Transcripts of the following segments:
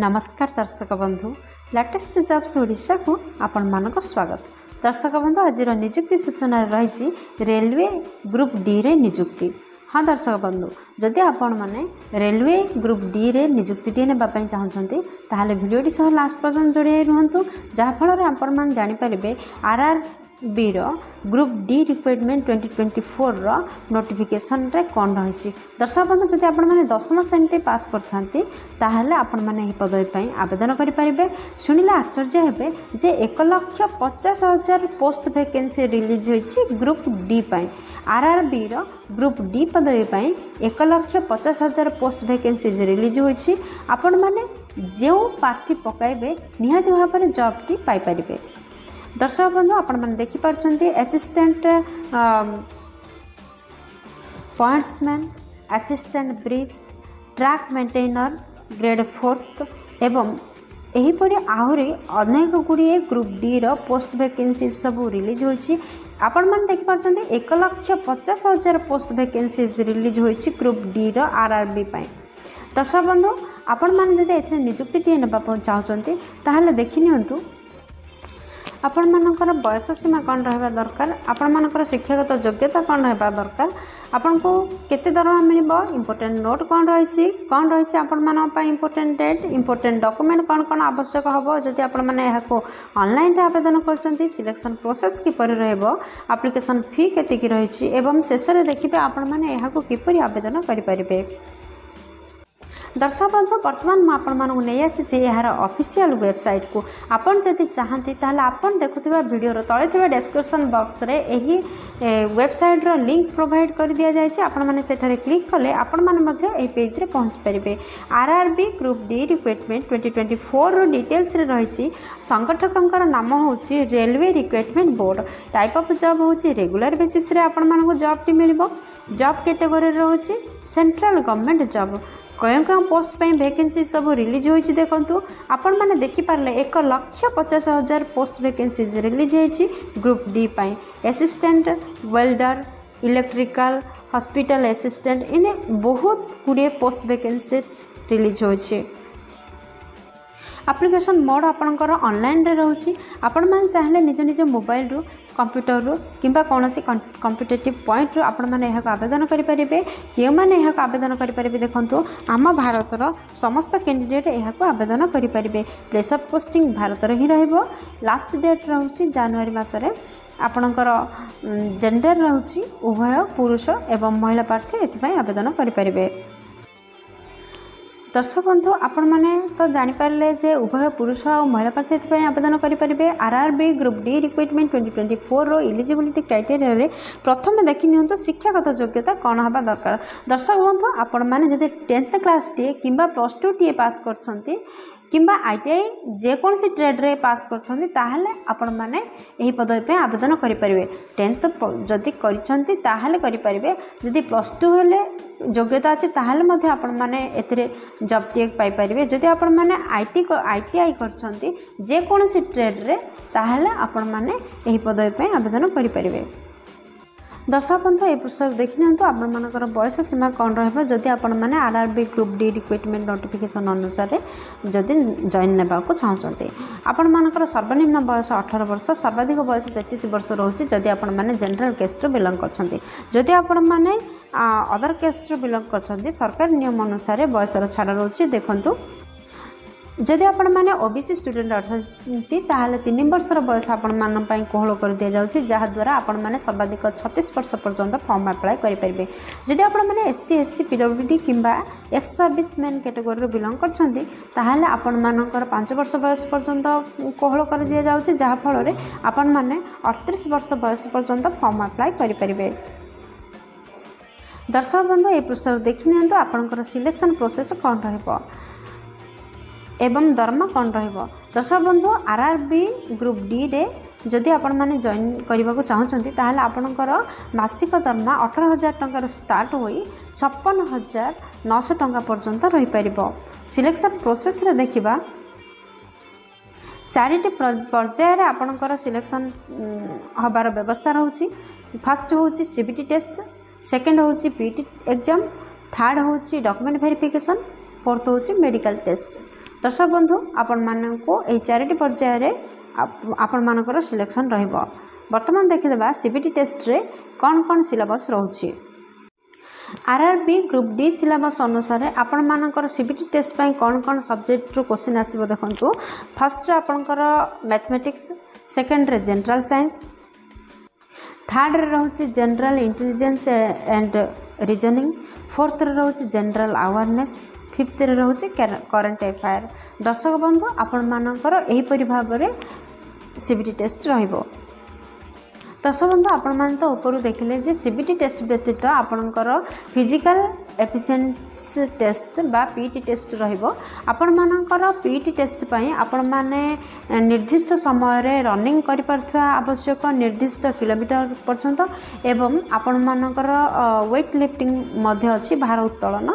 ନମସ୍କାର ଦର୍ଶକ ବନ୍ଧୁ ଲାଟେଷ୍ଟ ଜବ୍ସ ଓଡ଼ିଶାକୁ ଆପଣମାନଙ୍କ ସ୍ୱାଗତ ଦର୍ଶକ ବନ୍ଧୁ ଆଜିର ନିଯୁକ୍ତି ସୂଚନାରେ ରହିଛି ରେଲୱେ ଗ୍ରୁପ୍ ଡିରେ ନିଯୁକ୍ତି ହଁ ଦର୍ଶକ ବନ୍ଧୁ ଯଦି ଆପଣମାନେ ରେଲୱେ ଗ୍ରୁପ୍ ଡିରେ ନିଯୁକ୍ତିଟିଏ ନେବା ପାଇଁ ଚାହୁଁଛନ୍ତି ତାହେଲେ ଭିଡ଼ିଓଟି ସହ ଲାଷ୍ଟ ପର୍ଯ୍ୟନ୍ତ ଯୋଡ଼ି ହୋଇ ରୁହନ୍ତୁ ଯାହାଫଳରେ ଆପଣମାନେ ଜାଣିପାରିବେ ଆର୍ ଆର୍ ବିର group D recruitment twenty twenty ଫୋର୍ର ନୋଟିଫିକେସନ୍ରେ କ'ଣ ରହିଛି ଦର୍ଶକ ବନ୍ଧୁ ଯଦି ଆପଣମାନେ ଦଶମ ଶ୍ରେଣୀଟି ପାସ୍ କରିଥାନ୍ତି ତାହେଲେ ଆପଣମାନେ ଏହି ପଦବୀ ପାଇଁ ଆବେଦନ କରିପାରିବେ ଶୁଣିଲେ ଆଶ୍ଚର୍ଯ୍ୟ ହେବେ ଯେ ଏକ ଲକ୍ଷ ପଚାଶ ହଜାର ପୋଷ୍ଟ ଭେକେନ୍ସି ରିଲିଜ୍ ହୋଇଛି ଗ୍ରୁପ୍ ଡି ପାଇଁ ଆର୍ଆର୍ବିର ଗ୍ରୁପ୍ ଡି ପଦବୀ ପାଇଁ ଏକ ଲକ୍ଷ ପଚାଶ ହଜାର ପୋଷ୍ଟ ଭେକେନ୍ସିଜ୍ ରିଲିଜ୍ ହୋଇଛି ଆପଣମାନେ ଯେଉଁ ପ୍ରାର୍ଥୀ ପକାଇବେ ନିହାତି ଭାବରେ ଜବ୍ଟି ପାଇପାରିବେ দর্শক বন্ধু আপনার দেখিপারছেন assistant pointsman assistant bridge track maintainer grade fourth এবং ଏହିପରି ଆହୁରି ଅନେକ ଗୁଡ଼ିଏ ଗ୍ରୁପ୍ ଡିର ପୋଷ୍ଟ ଭେକେନ୍ସି ସବୁ ରିଲିଜ୍ ହୋଇଛି ଆପଣମାନେ ଦେଖିପାରୁଛନ୍ତି ଏକ ଲକ୍ଷ ପଚାଶ ହଜାର ପୋଷ୍ଟ ଭେକେନ୍ସିଜ୍ ରିଲିଜ୍ ହୋଇଛି ଗ୍ରୁପ୍ ଡିର ଆର୍ ଆର୍ ବି ପାଇଁ ଦର୍ଶକ ବନ୍ଧୁ ଆପଣମାନେ ଯଦି ଏଥିରେ ନିଯୁକ୍ତିଟିଏ ନେବା ଚାହୁଁଛନ୍ତି ତାହେଲେ ଦେଖିନିଅନ୍ତୁ ଆପଣମାନଙ୍କର ବୟସ ସୀମା କ'ଣ ରହିବା ଦରକାର ଆପଣମାନଙ୍କର ଶିକ୍ଷାଗତ ଯୋଗ୍ୟତା କ'ଣ ରହିବା ଦରକାର ଆପଣଙ୍କୁ କେତେ ଦରମା ମିଳିବ ଇମ୍ପୋର୍ଟାଣ୍ଟ ନୋଟ୍ କ'ଣ ରହିଛି କ'ଣ ରହିଛି ଆପଣମାନଙ୍କ ପାଇଁ ଇମ୍ପୋର୍ଟାଣ୍ଟ ଡେଟ୍ ଇମ୍ପୋର୍ଟାଣ୍ଟ ଡକୁମେଣ୍ଟ କ'ଣ କ'ଣ ଆବଶ୍ୟକ ହେବ ଯଦି ଆପଣମାନେ ଏହାକୁ ଅନଲାଇନ୍ରେ ଆବେଦନ କରୁଛନ୍ତି ସିଲେକ୍ସନ୍ ପ୍ରୋସେସ୍ କିପରି ରହିବ ଆପ୍ଲିକେସନ୍ ଫି କେତିକି ରହିଛି ଏବଂ ଶେଷରେ ଦେଖିବେ ଆପଣମାନେ ଏହାକୁ କିପରି ଆବେଦନ କରିପାରିବେ দর্শক বন্ধু বর্তমান মু আপনার নিয়ে আসিছি এর অফিসিয়াল ওয়েবসাইট কু আপন যদি চাহান্তি তাহলে আপন দেখুবা ভিডিওর তলে থাকা ডেসক্রিপশন বক্সরে এই ওয়েবসাইটর লিঙ্ক প্রোভাইড করে দিয়া যাই আপন মানে সেখানে ক্লিক কলে আপন মানে এই পেজরে পৌঁছি পারে R R B group D recruitment twenty twenty four ডিটেলসরে রয়েছে সংগঠকর নাম হচ্ছে railway recruitment board type of job হচ্ছে রেগুলার বেসিসে আপন মানুষ জবটি মিলব জব ক্যাটেগোরি রয়েছে সেন্ট্রাল গভর্নমেন্ট জব କେଉଁ କେଉଁ ପୋଷ୍ଟ ପାଇଁ ଭେକେନ୍ସି ସବୁ ରିଲିଜ୍ ହୋଇଛି ଦେଖନ୍ତୁ ଆପଣମାନେ ଦେଖିପାରିଲେ ଏକ ଲକ୍ଷ ପଚାଶ ହଜାର ପୋଷ୍ଟ ଭ୍ୟାକେନ୍ସିଜ୍ ରିଲିଜ୍ ହୋଇଛି ଗ୍ରୁପ୍ ଡି ପାଇଁ assistant welder electrical hospital assistant ଏମିତି ବହୁତ ଗୁଡ଼ିଏ ପୋଷ୍ଟ ଭ୍ୟାକେନ୍ସିଜ୍ ରିଲିଜ୍ ହେଉଛି ଆପ୍ଲିକେସନ୍ ମୋଡ଼ ଆପଣଙ୍କର ଅନଲାଇନ୍ରେ ରହୁଛି ଆପଣମାନେ ଚାହିଁଲେ ନିଜ ନିଜ ମୋବାଇଲରୁ କମ୍ପ୍ୟୁଟରରୁ କିମ୍ବା କୌଣସି କମ୍ପିଟେଟିଭ୍ ପଏଣ୍ଟରୁ ଆପଣମାନେ ଏହାକୁ ଆବେଦନ କରିପାରିବେ କେଉଁମାନେ ଏହାକୁ ଆବେଦନ କରିପାରିବେ ଦେଖନ୍ତୁ ଆମ ଭାରତର ସମସ୍ତ କ୍ୟାଣ୍ଡିଡେଟ୍ ଏହାକୁ ଆବେଦନ କରିପାରିବେ ପ୍ଲେସ୍ ଅଫ୍ ପୋଷ୍ଟିଂ ଭାରତରେ ହିଁ ରହିବ ଲାଷ୍ଟ ଡେଟ୍ ରହୁଛି ଜାନୁଆରୀ ମାସରେ ଆପଣଙ୍କର ଜେଣ୍ଡର ରହୁଛି ଉଭୟ ପୁରୁଷ ଏବଂ ମହିଳା ପ୍ରାର୍ଥୀ ଏଥିପାଇଁ ଆବେଦନ କରିପାରିବେ দর্শক বন্ধু আপন মানে তো জাঁপারে যে উভয় পুরুষ ও মহিলা প্রার্থী আবেদন করে R R B group D recruitment twenty twenty four eligibility ক্রাইটেরিয়ার প্রথমে দেখি নিহত শিক্ষাগত যোগ্যতা কম হওয়া দরকার দর্শক বন্ধু আপন মানে যদি টেন্থ ক্লাস ক্লাসটিয়ে কিংবা প্লস টু টুটিয়ে পাস করছেন কিংবা আই টি আଇ ଯେକୌଣସି ଟ୍ରେଡ଼୍ରେ ପାସ୍ କରିଛନ୍ତି ତାହେଲେ ଆପଣମାନେ ଏହି ପଦବୀ ପାଇଁ ଆବେଦନ କରିପାରିବେ ଟେନ୍ଥ ଯଦି କରିଛନ୍ତି ତାହେଲେ କରିପାରିବେ ଯଦି ପ୍ଲସ୍ ଟୁ ହେଲେ ଯୋଗ୍ୟତା ଅଛି ତାହେଲେ ମଧ୍ୟ ଆପଣମାନେ ଏଥିରେ ଜବ୍ଟିଏ ପାଇପାରିବେ ଯଦି ଆପଣମାନେ I T I T I କରିଛନ୍ତି ଯେକୌଣସି ଟ୍ରେଡ଼୍ରେ ତାହେଲେ ଆପଣମାନେ ଏହି ପଦବୀ ପାଇଁ ଆବେଦନ କରିପାରିବେ दर्शक बन्धु ए पृष्ठ देखिन्छु आप्र बयसीमा जिम्मि आप RR RRB group D recruitment notification अनुसार जति जेन् मन आप्र सर्वनिम्न बयस अठर वर्ष सर्वाधिक बयस तेतिस वर्ष रोजि जेन केस्रु बलङ गर्छ आप अदर केस्ट्रु बल सरकारी नियमअनुसार बयस छाड रुचि देख्नु ଯଦି ଆପଣମାନେ ଓ ବି ସି ଷ୍ଟୁଡ଼େଣ୍ଟ ଅଛନ୍ତି ତାହେଲେ ତିନି ବର୍ଷର ବୟସ ଆପଣମାନଙ୍କ ପାଇଁ କୋହଳ କରି ଦିଆଯାଉଛି ଯାହାଦ୍ୱାରା ଆପଣମାନେ ସର୍ବାଧିକ ଛତିଶ ବର୍ଷ ପର୍ଯ୍ୟନ୍ତ ଫର୍ମ ଆପ୍ଲାଏ କରିପାରିବେ ଯଦି ଆପଣମାନେ S T S C PWD କିମ୍ବା ଏକ୍ସ ସର୍ଭିସ୍ ମ୍ୟାନ୍ କାଟେଗୋରିରୁ ବିଲଙ୍ଗ୍ କରିଛନ୍ତି ତାହେଲେ ଆପଣମାନଙ୍କର ପାଞ୍ଚ ବର୍ଷ ବୟସ ପର୍ଯ୍ୟନ୍ତ କୋହଳ କରି ଦିଆଯାଉଛି ଯାହାଫଳରେ ଆପଣମାନେ ଅଠତିରିଶ ବର୍ଷ ବୟସ ପର୍ଯ୍ୟନ୍ତ ଫର୍ମ ଆପ୍ଲାଏ କରିପାରିବେ ଦର୍ଶକ ବନ୍ଧୁ ଏ ପୃଷ୍ଠାରୁ ଦେଖିନିଅନ୍ତୁ ଆପଣଙ୍କର ସିଲେକ୍ସନ୍ ପ୍ରୋସେସ୍ କ'ଣ ରହିବ ଏବଂ ଦରମା କ'ଣ ରହିବ ଦର୍ଶକ ବନ୍ଧୁ ଆର୍ ଆର୍ ବି ଗ୍ରୁପ୍ ଡିରେ ଯଦି ଆପଣମାନେ ଜଏନ୍ କରିବାକୁ ଚାହୁଁଛନ୍ତି ତାହେଲେ ଆପଣଙ୍କର ମାସିକ ଦରମା ଅଠର ହଜାର ଟଙ୍କାରୁ ଷ୍ଟାର୍ଟ ହୋଇ ଛପନ ହଜାର ନଅଶହ ଟଙ୍କା ପର୍ଯ୍ୟନ୍ତ ରହିପାରିବ ସିଲେକ୍ସନ୍ ପ୍ରୋସେସ୍ରେ ଦେଖିବା ଚାରିଟି ପର୍ଯ୍ୟାୟରେ ଆପଣଙ୍କର ସିଲେକ୍ସନ୍ ହେବାର ବ୍ୟବସ୍ଥା ରହୁଛି ଫାର୍ଷ୍ଟ ହେଉଛି C B T test second ହେଉଛି ପି ଟି ଏକ୍ଜାମ୍ ଥାର୍ଡ଼ ହେଉଛି ଡକୁମେଣ୍ଟ ଭେରିଫିକେସନ୍ ଫୋର୍ଥ ହେଉଛି ମେଡ଼ିକାଲ ଟେଷ୍ଟ ଦର୍ଶକ ବନ୍ଧୁ ଆପଣମାନଙ୍କୁ ଏହି ଚାରିଟି ପର୍ଯ୍ୟାୟରେ ଆପଣମାନଙ୍କର ସିଲେକ୍ସନ୍ ରହିବ ବର୍ତ୍ତମାନ ଦେଖିଦେବା ସି ବି ଟି ଟେଷ୍ଟରେ କ'ଣ କ'ଣ ସିଲେବସ୍ ରହୁଛି R R B group D syllabus ଅନୁସାରେ ଆପଣମାନଙ୍କର ସି ବି ଟି ଟେଷ୍ଟ ପାଇଁ କ'ଣ କ'ଣ ସବଜେକ୍ଟରୁ କୋଶ୍ଚିନ୍ ଆସିବ ଦେଖନ୍ତୁ ଫାର୍ଷ୍ଟରେ ଆପଣଙ୍କର ମ୍ୟାଥମେଟିକ୍ସ ସେକେଣ୍ଡରେ ଜେନେରାଲ୍ ସାଇନ୍ସ ଥାର୍ଡ଼ରେ ରହୁଛି ଜେନେରାଲ୍ ଇଣ୍ଟେଲିଜେନ୍ସ ଆଣ୍ଡ ରିଜନିଂ ଫୋର୍ଥରେ ରହୁଛି ଜେନେରାଲ୍ ଆୱାରନେସ୍ ଫିଫ୍ଥରେ ରହୁଛି କରେଣ୍ଟ ଏଫଆଇଆର ଦର୍ଶକ ବନ୍ଧୁ ଆପଣମାନଙ୍କର ଏହିପରି ଭାବରେ ସି ବି ଟି ଟେଷ୍ଟ ରହିବ ଦର୍ଶକ ବନ୍ଧୁ ଆପଣମାନେ ତ ଉପରୁ ଦେଖିଲେ ଯେ ସି ବି ଟି ଟେଷ୍ଟ ବ୍ୟତୀତ ଆପଣଙ୍କର ଫିଜିକାଲ ଏଫିସିଏନ୍ସ ଟେଷ୍ଟ ବା ପି ଟି ଟେଷ୍ଟ ରହିବ ଆପଣମାନଙ୍କର ପି ଟି ଟେଷ୍ଟ ପାଇଁ ଆପଣମାନେ ନିର୍ଦ୍ଦିଷ୍ଟ ସମୟରେ ରନିଂ କରିପାରୁଥିବା ଆବଶ୍ୟକ ନିର୍ଦ୍ଦିଷ୍ଟ କିଲୋମିଟର ପର୍ଯ୍ୟନ୍ତ ଏବଂ ଆପଣମାନଙ୍କର ୱେଟ୍ ଲିଫ୍ଟିଂ ମଧ୍ୟ ଅଛି ଭାର ଉତ୍ତୋଳନ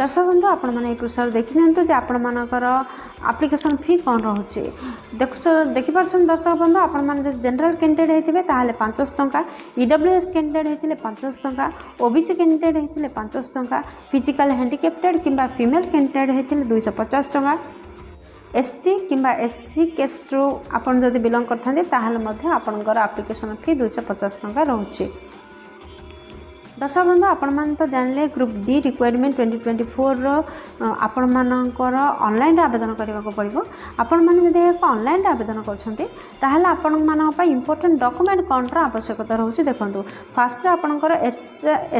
ଦର୍ଶକ ବନ୍ଧୁ ଆପଣମାନେ ଏଇ ପୃଷ୍ଠାରୁ ଦେଖିନିଅନ୍ତୁ ଯେ ଆପଣମାନଙ୍କର ଆପ୍ଲିକେସନ୍ ଫି କ'ଣ ରହୁଛି ଦେଖୁଛ ଦେଖିପାରୁଛନ୍ତି ଦର୍ଶକ ବନ୍ଧୁ ଆପଣମାନେ ଯଦି ଜେନେରାଲ୍ କ୍ୟାଣ୍ଡିଡେଟ୍ ହେଇଥିବେ ତାହେଲେ ପାଞ୍ଚଶହ ଟଙ୍କା ଇଡବ୍ଲ୍ୟୁଏସ୍ କ୍ୟାଣ୍ଡିଡେଟ୍ ହେଇଥିଲେ ପାଞ୍ଚଶହ ଟଙ୍କା ଓବିସି କ୍ୟାଣ୍ଡିଡେଟ୍ ହେଇଥିଲେ ପାଞ୍ଚଶହ ଟଙ୍କା ଫିଜିକାଲ୍ ହ୍ୟାଣ୍ଡିକ୍ୟାପ୍ଟେଡ଼୍ କିମ୍ବା ଫିମେଲ୍ କ୍ୟାଣ୍ଡିଡେଟ୍ ହେଇଥିଲେ ଦୁଇଶହ ପଚାଶ ଟଙ୍କା এসটি কিংবা এসসি কেস থ্রু আপনার যদি বিলং করে থাকে তাহলে মধ্যে আপনার আপ্লিকেসন ফি দুইশ পচাশ টাকা রয়েছে ଦର୍ଶକ ବନ୍ଧୁ ଆପଣମାନେ ତ ଜାଣିଲେ group D requirement twenty twenty ଫୋର୍ର ଆପଣମାନଙ୍କର ଅନଲାଇନ୍ରେ ଆବେଦନ କରିବାକୁ ପଡ଼ିବ ଆପଣମାନେ ଯଦି ଏକ ଅନଲାଇନ୍ରେ ଆବେଦନ କରୁଛନ୍ତି ତାହେଲେ ଆପଣମାନଙ୍କ ପାଇଁ ଇମ୍ପୋର୍ଟାଣ୍ଟ ଡକୁମେଣ୍ଟ କ'ଣର ଆବଶ୍ୟକତା ରହୁଛି ଦେଖନ୍ତୁ ଫାର୍ଷ୍ଟରେ ଆପଣଙ୍କର H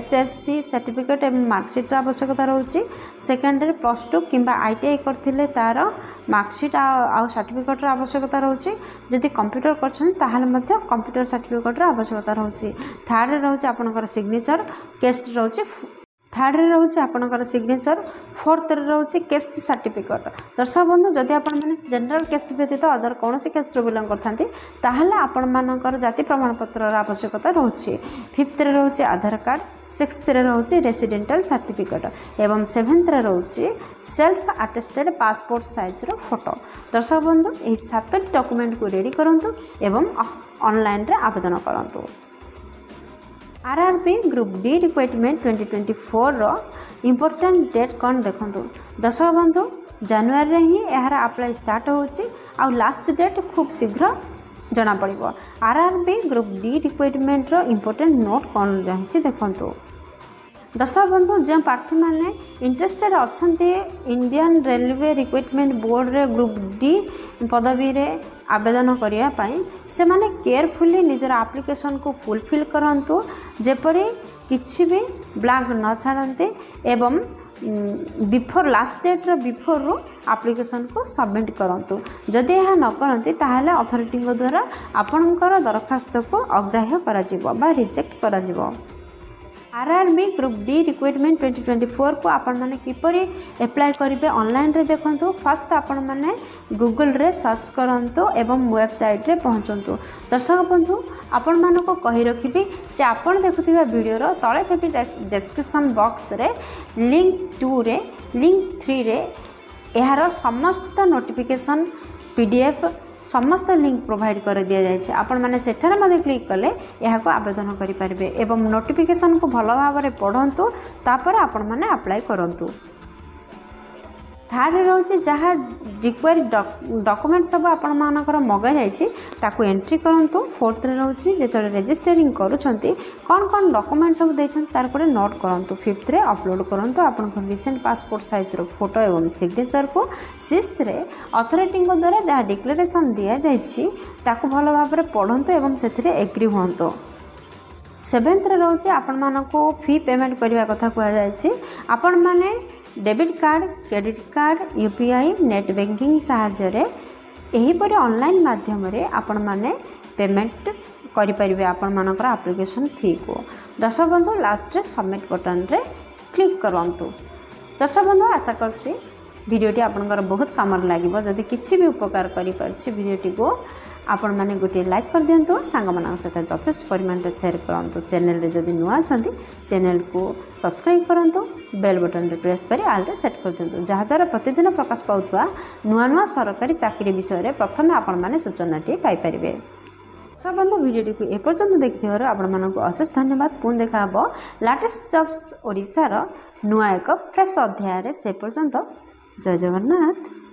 H S C certificate ଏବଂ ମାର୍କସିଟ୍ର ଆବଶ୍ୟକତା ରହୁଛି ସେକେଣ୍ଡରେ ପ୍ଲସ୍ ଟୁ କିମ୍ବା ଆଇ ଟି ଆଇ କରିଥିଲେ ତା'ର ମାର୍କସିଟ୍ ଆଉ ସାର୍ଟିଫିକେଟ୍ର ଆବଶ୍ୟକତା ରହୁଛି ଯଦି କମ୍ପ୍ୟୁଟର କରିଛନ୍ତି ତାହେଲେ ମଧ୍ୟ କମ୍ପ୍ୟୁଟର ସାର୍ଟିଫିକେଟ୍ର ଆବଶ୍ୟକତା ରହୁଛି ଥାର୍ଡ଼ରେ ରହୁଛି ଆପଣଙ୍କର ସିଗ୍ନେଚର୍ କେସ୍ ରହୁଛି থার্ডরে রয়েছে আপনার সিগনেচর ফোর্থরে রয়েছে কেস্ট সার্টিফিকেট দর্শক বন্ধু যদি আপনার জেনারেল কেস্ট ব্যতীত অদর কৌশি কেস্টর বিলং করে তাহলে আপনার জাতি প্রমাণপত্রর আবশ্যকতা রয়েছে ফিফ্থরে রয়েছে আধার কার্ড সিক্সথরে রয়েছে রেসিডেন্টাল সার্টিফিকেট এবং সেভেন্থরে রয়েছে সেলফ আটেস্টেড পাসপোর্ট সাইজর ফটো দর্শক বন্ধু এই সাতটি ডকুমেন্টকে রেডি করতু এবং অনলাইন্রে আবেদন করতু R R B group D requirement twenty twenty ଫୋର୍ର important date କ'ଣ ଦେଖନ୍ତୁ ଦର୍ଶକ ବନ୍ଧୁ ଜାନୁଆରୀରେ ହିଁ ଏହାର ଆପ୍ଲାଏ ଷ୍ଟାର୍ଟ ହେଉଛି ଆଉ ଲାଷ୍ଟ ଡେଟ୍ ଖୁବ୍ ଶୀଘ୍ର ଜଣାପଡ଼ିବ R R B group D ରିକ୍ୱାରମେଣ୍ଟର important note କ'ଣ ରହିଛି ଦେଖନ୍ତୁ ଦର୍ଶକ ବନ୍ଧୁ ଯେଉଁ ପ୍ରାର୍ଥୀମାନେ ଇଣ୍ଟରେଷ୍ଟେଡ଼ ଅଛନ୍ତି ଇଣ୍ଡିଆନ୍ ରେଲୱେ ରିକ୍ରୁଟମେଣ୍ଟ ବୋର୍ଡ଼ରେ ଗ୍ରୁପ୍ ଡି ପଦବୀରେ ଆବେଦନ କରିବା ପାଇଁ ସେମାନେ କେୟାରଫୁଲି ନିଜର ଆପ୍ଲିକେସନକୁ ଫୁଲଫିଲ୍ କରନ୍ତୁ ଯେପରି କିଛି ବି ବ୍ଲାଙ୍କ ନ ଛାଡ଼ନ୍ତି ଏବଂ ବିଫୋର୍ ଲାଷ୍ଟ ଡେଟ୍ର ବିଫୋର୍ରୁ ଆପ୍ଲିକେସନକୁ ସବମିଟ୍ କରନ୍ତୁ ଯଦି ଏହା ନ କରନ୍ତି ତାହେଲେ ଅଥରିଟିଙ୍କ ଦ୍ୱାରା ଆପଣଙ୍କର ଦରଖାସ୍ତକୁ ଅଗ୍ରାହ୍ୟ କରାଯିବ ବା ରିଜେକ୍ଟ କରାଯିବ RRB group D recruitment twenty twenty four को आपण किपरि एप्लाय करेंगे ऑनलाइन रे देखु फास्ट आपण मैंने गूगल रे सर्च करूँ एवं वेबसाइट रे पहुँचु दर्शक बंधु आपण मानक कही रखी जे आपण देखुवा भिडर तले थी डेस्क्रिप्सन बक्स रे लिंक टू रे लिंक थ्री रे यार समस्त नोटिफिकेसन पीडीएफ ସମସ୍ତ ଲିଙ୍କ୍ ପ୍ରୋଭାଇଡ଼ କରି ଦିଆଯାଇଛି ଆପଣମାନେ ସେଠାରେ ମଧ୍ୟ କ୍ଲିକ୍ କଲେ ଏହାକୁ ଆବେଦନ କରିପାରିବେ ଏବଂ ନୋଟିଫିକେସନ୍କୁ ଭଲ ଭାବରେ ପଢ଼ନ୍ତୁ ତାପରେ ଆପଣମାନେ ଆପ୍ଲାଏ କରନ୍ତୁ থার্ড রয়েছে যা রিকোয়ারি ডকুমেন্টস সব আপনার মগা যাই তাকে এন্ট্রি করতু ফোর্থে রয়েছে যেত রেজিষ্টারিং করছেন কন কন ডকুমেন্ট সব দিয়েছেন তার গোটে নোট করতু ফিফ্থরে অপলোড করতু আপনার রিসেন্ট পাসপোর্ট সাইজর ফটো এবং সিগনেচর কু সিক্সথরে অথরিটি দ্বারা যা ডিক্লারেসন দিয়া যাই তাকে ভালো ভাবে পড়ন্তু এবং সেথিরে এগ্রি হুঁতু সেভেন্থে রয়েছে আপনার ফি পেমেন্ট করা কথা কুয়া কুহযাই আপনার debit card credit card U P I net banking ସାହାଯ୍ୟରେ ଏହିପରି ଅନଲାଇନ୍ ମାଧ୍ୟମରେ ଆପଣମାନେ ପେମେଣ୍ଟ କରିପାରିବେ ଆପଣମାନଙ୍କର ଆପ୍ଲିକେସନ୍ ଫିକୁ ଦର୍ଶକବନ୍ଧୁ ଲାଷ୍ଟରେ ସବମିଟ୍ ବଟନ୍ରେ କ୍ଲିକ୍ କରନ୍ତୁ ଦର୍ଶକବନ୍ଧୁ ଆଶା କରୁଛି ଭିଡ଼ିଓଟି ଆପଣଙ୍କର ବହୁତ କାମରେ ଲାଗିବ ଯଦି କିଛି ବି ଉପକାର କରିପାରିଛି ଭିଡ଼ିଓଟିକୁ ଆପଣମାନେ ଗୋଟିଏ ଲାଇକ୍ କରିଦିଅନ୍ତୁ ସାଙ୍ଗମାନଙ୍କ ସହିତ ଯଥେଷ୍ଟ ପରିମାଣରେ ସେୟାର କରନ୍ତୁ ଚ୍ୟାନେଲ୍ରେ ଯଦି ନୂଆ ଅଛନ୍ତି ଚ୍ୟାନେଲ୍କୁ ସବସ୍କ୍ରାଇବ୍ କରନ୍ତୁ ବେଲ୍ ବଟନ୍ରେ ପ୍ରେସ୍ କରି ଆଲ୍ରେ ସେଟ୍ କରିଦିଅନ୍ତୁ ଯାହାଦ୍ୱାରା ପ୍ରତିଦିନ ପ୍ରକାଶ ପାଉଥିବା ନୂଆ ନୂଆ ସରକାରୀ ଚାକିରି ବିଷୟରେ ପ୍ରଥମେ ଆପଣମାନେ ସୂଚନାଟିଏ ପାଇପାରିବେ ସବନ୍ଧ ଭିଡ଼ିଓଟିକୁ ଏପର୍ଯ୍ୟନ୍ତ ଦେଖିଥିବାରୁ ଆପଣମାନଙ୍କୁ ଅଶେଷ ଧନ୍ୟବାଦ ପୁଣି ଦେଖା ହେବ ଲାଟେଷ୍ଟ ଜବ୍ସ ଓଡ଼ିଶାର ନୂଆ ଏକ ଫ୍ରେଶ୍ ଅଧ୍ୟାୟରେ ସେ ପର୍ଯ୍ୟନ୍ତ ଜୟ ଜଗନ୍ନାଥ